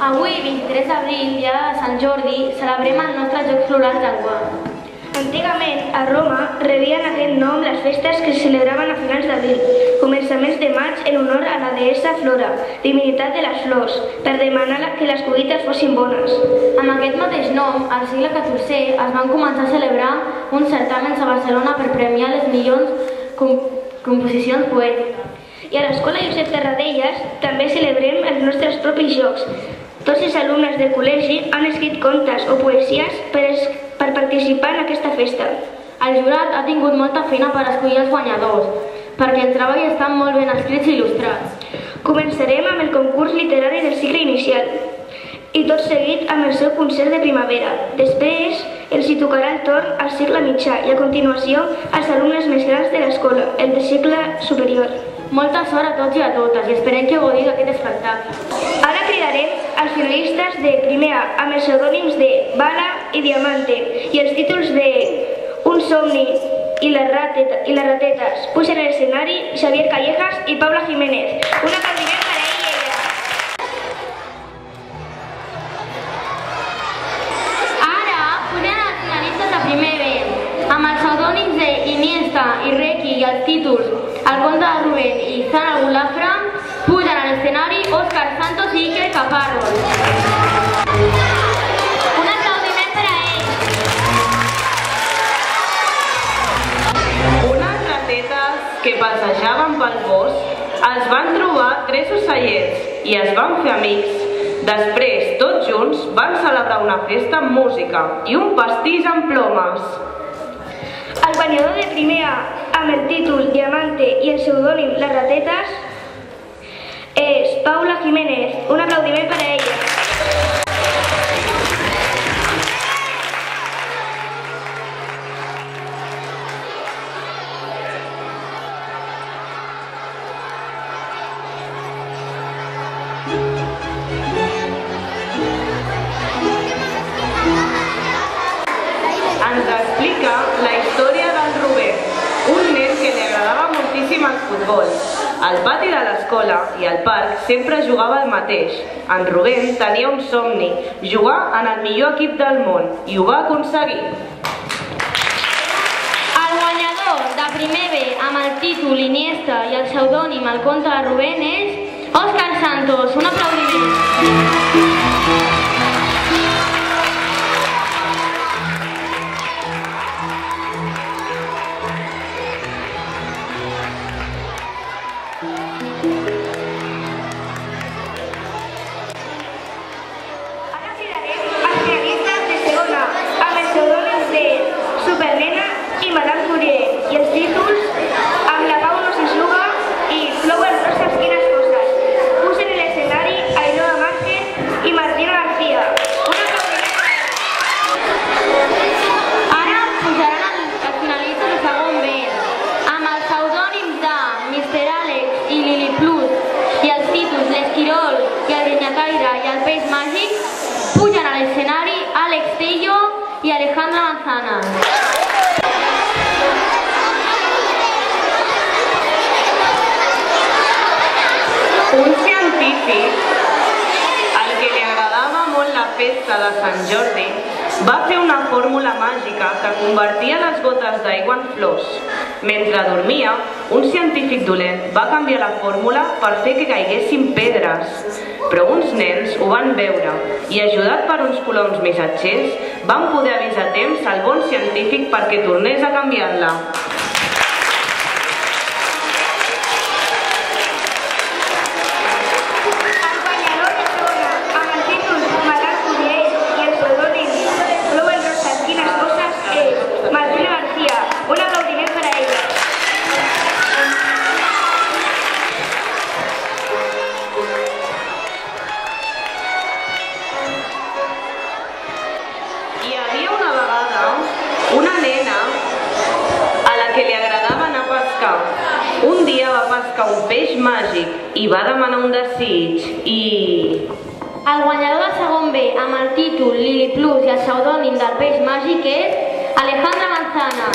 Avui, 23 d'abril, dia de Sant Jordi, celebrem el nostre Jocs Florals d'enguany. Antigament, a Roma, rebien aquest nom les festes que se celebraven a finals d'abril, començaments de maig en honor a la deessa Flora, divinitat de les flors, per demanar que les collites fossin bones. Amb aquest mateix nom, al segle XIV es van començar a celebrar uns certàmens a Barcelona per premiar les millors com composicions poètiques. I a l'escola Josep Tarradellas també celebrem els nostres propis jocs. Tots els alumnes del col·legi han escrit contes o poesies per, es, per participar en aquesta festa. El jurat ha tingut molta feina per escollir els guanyadors, perquè el treball està molt ben escrits i il·lustrats. Començarem amb el concurs literari del cicle inicial i tot seguit amb el seu concert de primavera. Després els hi tocarà el torn al cicle mitjà i a continuació als alumnes més grans de l'escola, el de cicle superior. Molta sort a tots i a totes i esperem que gaudiu d'aquest espectacle. Els finalistes de primer A amb els pseudònims de Bala i Diamante i els títols de Un somni i les, rateta, i les ratetes. Pugen a l'escenari Xavier Callejas i Paula Jiménez. Un aplaudiment per ell i ella. Ara pugen els finalistes de primer B, amb els pseudònims de Iniesta i Requi i els títols El Conte de Rubén i Zana Gulafra, pugen a l'escenari Òscar Caparrós. Un aplaudiment per a ells. Unes ratetes que passejaven pel bosc es van trobar tres ocellets i es van fer amics. Després, tots junts, van celebrar una festa amb música i un pastís amb plomes. El guanyador de primer A amb el títol Diamante i el pseudònim Les Ratetes és Paula Jiménez. Un aplaudiment per a ella. Ens explica la història del Rubén, un nen que li agradava moltíssim el futbol. Al pati de l'escola i al parc sempre jugava el mateix. En Rubén tenia un somni, jugar en el millor equip del món, i ho va aconseguir. El guanyador de primer B amb el títol Iniesta i el pseudònim El Conte de Rubén és Òscar Santos. Un aplaudiment. Festa de Sant Jordi, va fer una fórmula màgica que convertia les gotes d'aigua en flors. Mentre dormia, un científic dolent va canviar la fórmula per fer que caiguessin pedres. Però uns nens ho van veure i, ajudat per uns coloms missatgers, van poder avisar temps al bon científic perquè tornés a canviar-la. Pseudònim del Peix Màgic és Alejandra Manzana.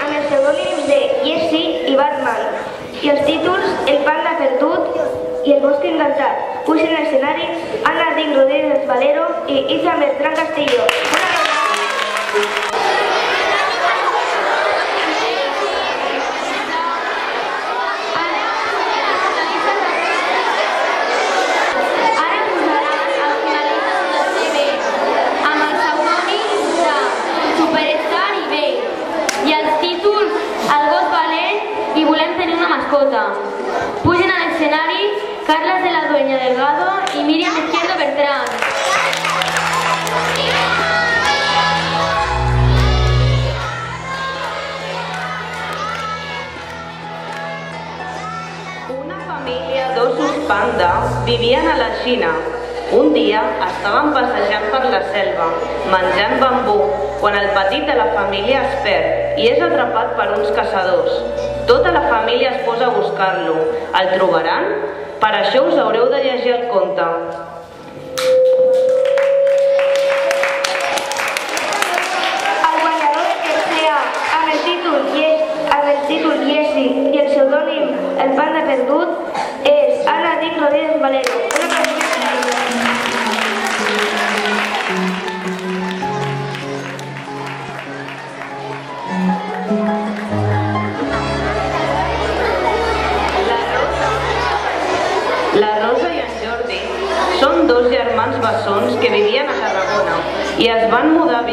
Amb els pseudònims de Jesse i i els títols El panda perdut i El bosc encantat. Pugen a l'escenari Anna Dic Rodríguez Valero i Isa Bertran Castillo. Una vivien a la Xina. Un dia estaven passejant per la selva, menjant bambú, quan el petit de la família es perd i és atrapat per uns caçadors. Tota la família es posa a buscar-lo. El trobaran? Per això us haureu de llegir el conte.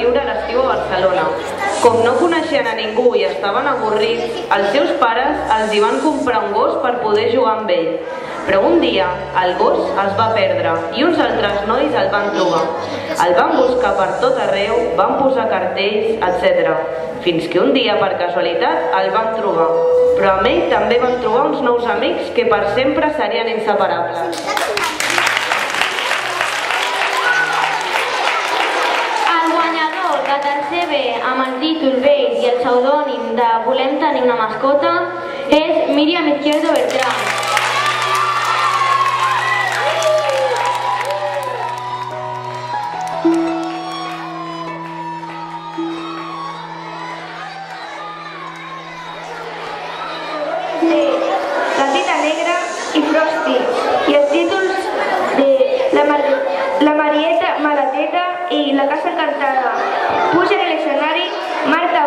Viure l'estiu a Barcelona. Com no coneixien a ningú i estaven avorrits, els seus pares els hi van comprar un gos per poder jugar amb ell. Però un dia el gos es va perdre i uns altres nois el van trobar. El van buscar per tot arreu, van posar cartells, etc. Fins que un dia, per casualitat, el van trobar. Però amb ell també van trobar uns nous amics que per sempre serien inseparables. Tercer B amb el títol Bells i el pseudònim de Volem tenir una mascota és Míriam Izquierdo Bertrán.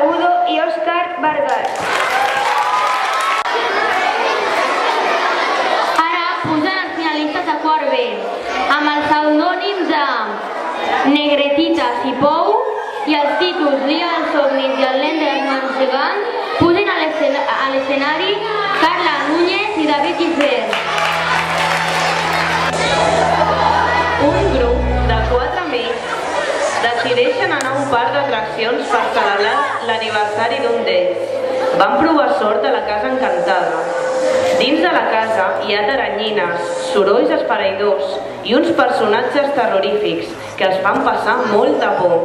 Marta Udo i Òscar Vargas. Ara pugen els finalistes a quart B amb els pseudònims de Negretitas i Pou i els títols L'Ia dels somnis i el nen de les mans gegants a l'escenari Carla Núñez i David Gisbert. Decideixen anar a un parc d'atraccions per celebrar l'aniversari d'un d'ells. Van provar sort a la casa encantada. Dins de la casa hi ha taranyines, sorolls esfereïdors i uns personatges terrorífics que els fan passar molta por.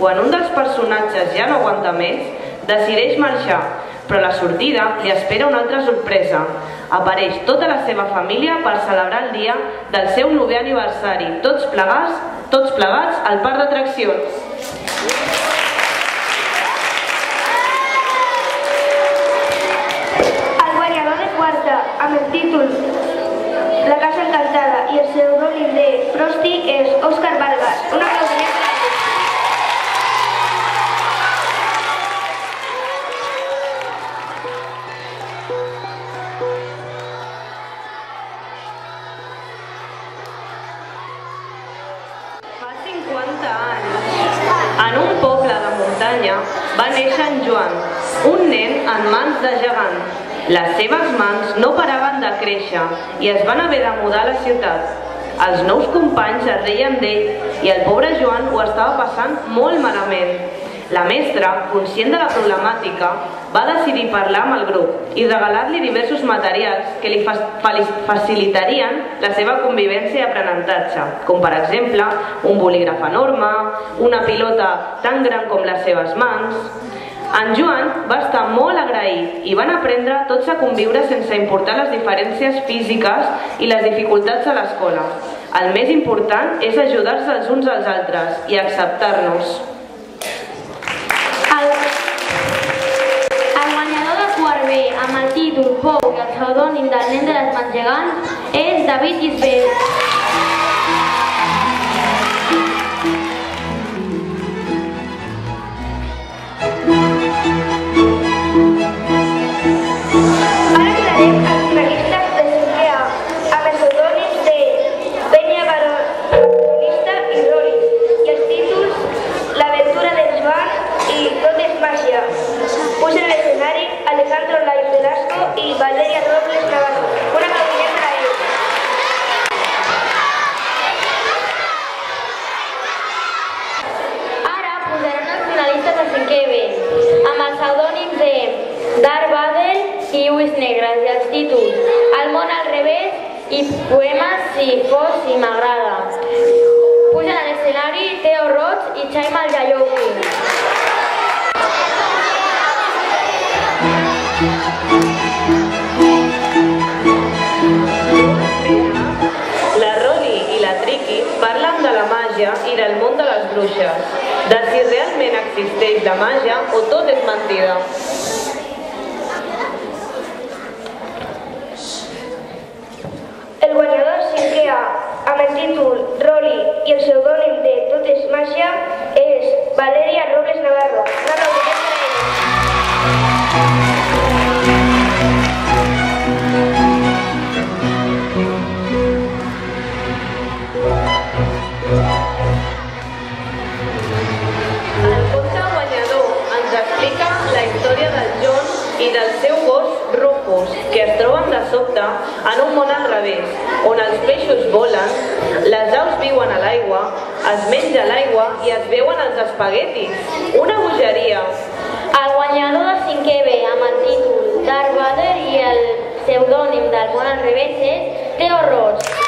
Quan un dels personatges ja no aguanta més, decideix marxar, però a la sortida li espera una altra sorpresa. Apareix tota la seva família per celebrar el dia del seu novè aniversari, tots plegats, tots plegats al parc d'atraccions. El guanyador de quarta amb el títol La Casa Encantada i el pseudònim de Frosty és Òscar Vargas. Un va néixer en Joan, un nen en mans de gegant. Les seves mans no paraven de créixer i es van haver de mudar a la ciutat. Els nous companys es reien d'ell i el pobre Joan ho estava passant molt malament. La mestra, conscient de la problemàtica, va decidir parlar amb el grup i regalar-li diversos materials que li fa facilitarien la seva convivència i aprenentatge, com per exemple un bolígraf enorme, una pilota tan gran com les seves mans... En Joan va estar molt agraït i van aprendre tots a conviure sense importar les diferències físiques i les dificultats a l'escola. El més important és ajudar-se els uns als altres i acceptar-nos. De quart B amb el títol Pou i el pseudònim del nen de les mans gegants és David Gisbert. B amb els pseudònims de Darth Vader i Lluís Negres i els títols El món al revés i poemes si fos si m'agrada. Pugen a l'escenari Teo Roig i Chaima. La Roni i bruixes, de si realment existeix la màgia o tot és mentida. El guanyador cinquè A, amb el títol Roli i el pseudònim de Tot és màgia, és Valeria Robles Navarro. Sobte en un món al revés, on els peixos volen, les aus viuen a l'aigua, es menja l'aigua i es veuen els espaguetis. Una bogeria. El guanyador de cinquè B amb el títol Darth Vader i el pseudònim del món al revés és Teo Roig.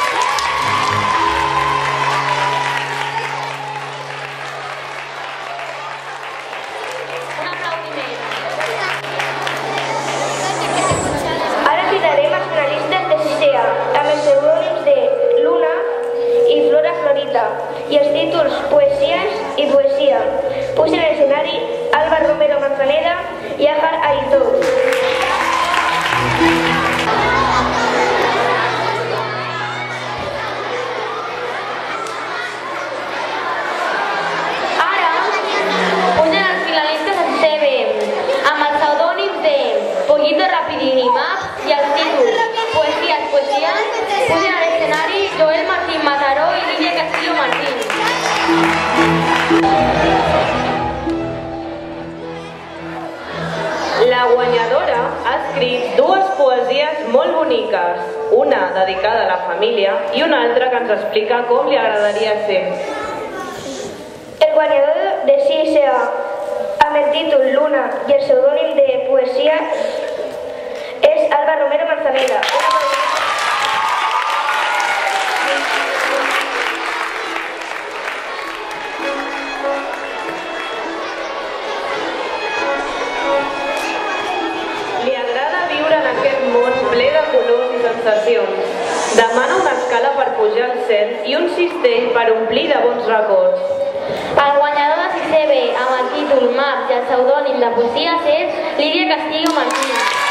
La guanyadora ha escrit dues poesies molt boniques, una dedicada a la família i una altra que ens explica com li agradaria ser. El guanyador de 6A amb el títol Luna i el pseudònim de poesia és Alba Romero Manzaneda. Sensacions. Demana una escala per pujar al cel i un cistell per omplir de bons records. El guanyador de 6B amb el títol Maps i el pseudònim de poesies és Lídia Castillo Martín.